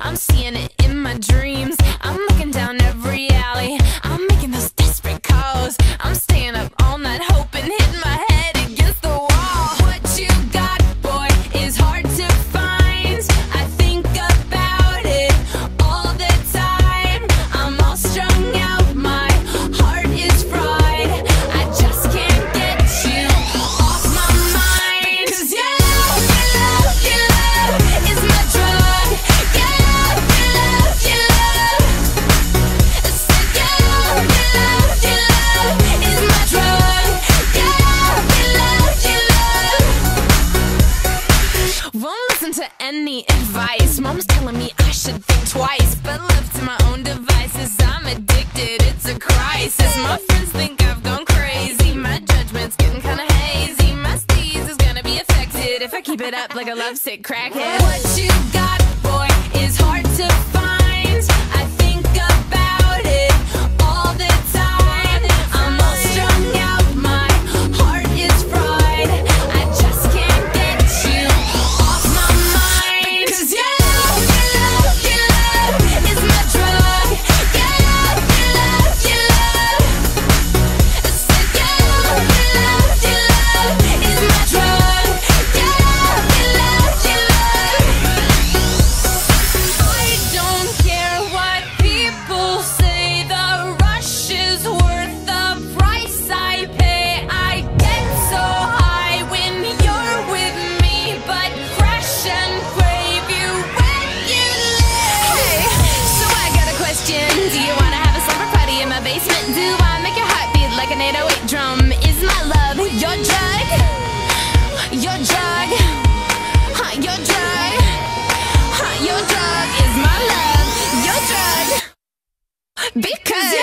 I'm seeing it in my dreams. I'm looking listen to any advice. Mom's telling me I should think twice, but left to my own devices, I'm addicted. It's a crisis. My friends think I've gone crazy. My judgment's getting kinda hazy. My steez is gonna be affected if I keep it up like a lovesick crackhead. What you got, boy, is hard to find. Do you wanna have a slumber party in my basement? Do I make your heart beat like an 808 drum? Is my love your drug? Your drug? Huh, your drug? Huh, your drug is my love. Your drug. Because